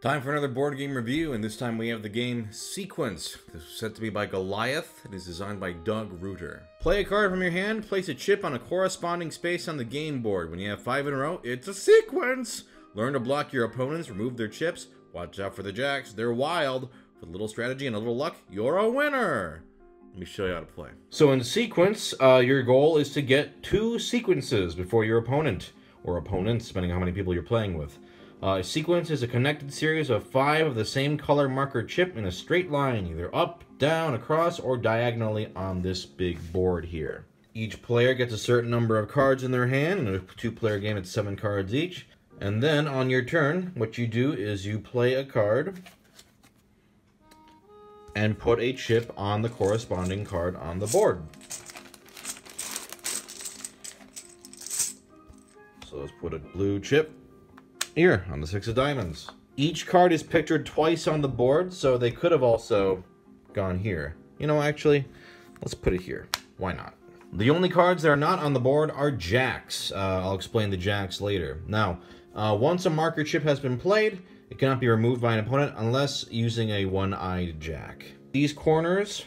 Time for another board game review, and this time we have the game Sequence. This is set to be by Goliath. It is designed by Doug Reuter. Play a card from your hand, place a chip on a corresponding space on the game board. When you have five in a row, it's a sequence! Learn to block your opponents, remove their chips. Watch out for the jacks, they're wild. With a little strategy and a little luck, you're a winner! Let me show you how to play. So in Sequence, uh, your goal is to get two sequences before your opponent, or opponents, depending on how many people you're playing with. Uh, a sequence is a connected series of five of the same color marker chip in a straight line, either up, down, across, or diagonally on this big board here. Each player gets a certain number of cards in their hand. In a two-player game, it's seven cards each. And then on your turn, what you do is you play a card and put a chip on the corresponding card on the board. So let's put a blue chip here, on the six of diamonds. Each card is pictured twice on the board, so they could have also gone here. You know, actually, let's put it here. Why not? The only cards that are not on the board are jacks. Uh, I'll explain the jacks later. Now, uh, once a marker chip has been played, it cannot be removed by an opponent unless using a one-eyed jack. These corners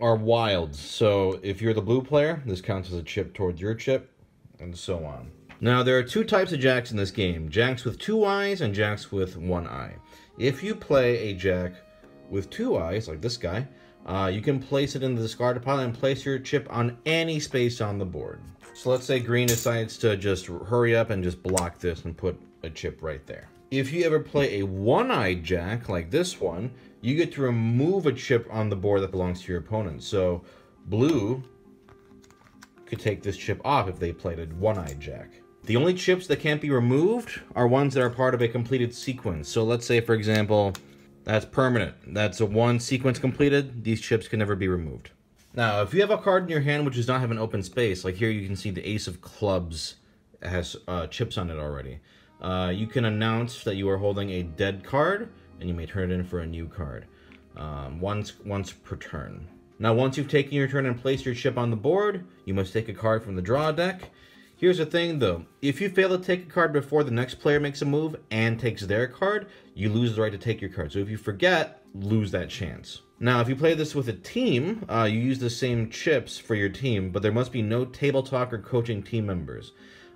are wilds, so if you're the blue player, this counts as a chip towards your chip, and so on. Now, there are two types of jacks in this game. Jacks with two eyes and jacks with one eye. If you play a jack with two eyes, like this guy, uh, you can place it in the discard pile and place your chip on any space on the board. So let's say green decides to just hurry up and just block this and put a chip right there. If you ever play a one-eyed jack, like this one, you get to remove a chip on the board that belongs to your opponent. So blue could take this chip off if they played a one-eyed jack. The only chips that can't be removed are ones that are part of a completed sequence. So let's say, for example, that's permanent. That's a one sequence completed. These chips can never be removed. Now, if you have a card in your hand which does not have an open space, like here you can see the Ace of Clubs has uh, chips on it already, uh, you can announce that you are holding a dead card, and you may turn it in for a new card, um, once, once per turn. Now, once you've taken your turn and placed your chip on the board, you must take a card from the draw deck, Here's the thing though, if you fail to take a card before the next player makes a move and takes their card, you lose the right to take your card. So if you forget, lose that chance. Now, if you play this with a team, uh, you use the same chips for your team, but there must be no table talk or coaching team members.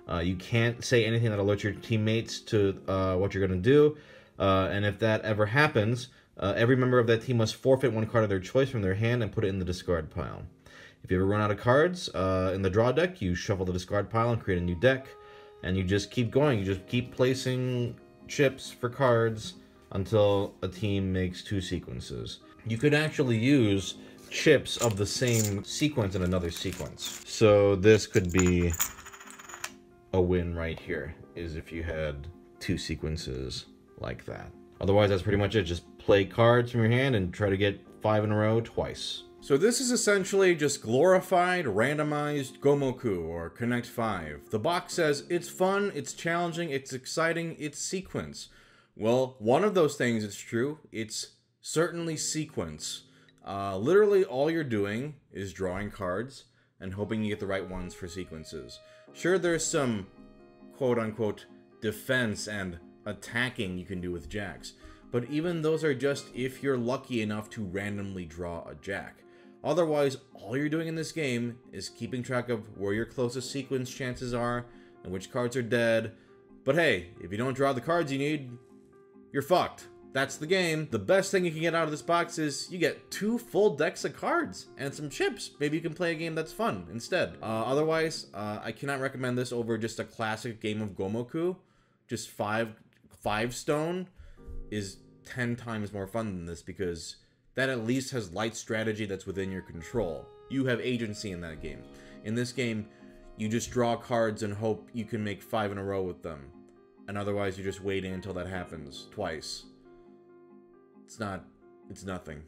Uh, you can't say anything that alerts your teammates to uh, what you're going to do, uh, and if that ever happens, uh, every member of that team must forfeit one card of their choice from their hand and put it in the discard pile. If you ever run out of cards uh, in the draw deck, you shuffle the discard pile and create a new deck, and you just keep going. You just keep placing chips for cards until a team makes two sequences. You could actually use chips of the same sequence in another sequence. So this could be a win right here, is if you had two sequences like that. Otherwise, that's pretty much it. Just play cards from your hand and try to get five in a row twice. So this is essentially just glorified, randomized Gomoku, or Connect 5. The box says, it's fun, it's challenging, it's exciting, it's sequence. Well, one of those things is true. It's certainly sequence. Uh, literally all you're doing is drawing cards and hoping you get the right ones for sequences. Sure, there's some quote-unquote defense and attacking you can do with jacks, but even those are just if you're lucky enough to randomly draw a jack. Otherwise, all you're doing in this game is keeping track of where your closest sequence chances are and which cards are dead. But hey, if you don't draw the cards you need, you're fucked. That's the game. The best thing you can get out of this box is you get two full decks of cards and some chips. Maybe you can play a game that's fun instead. Uh, otherwise, uh, I cannot recommend this over just a classic game of Gomoku. Just five, five stone is 10 times more fun than this because that at least has light strategy that's within your control. You have agency in that game. In this game, you just draw cards and hope you can make five in a row with them. And otherwise, you're just waiting until that happens twice. It's not, it's nothing.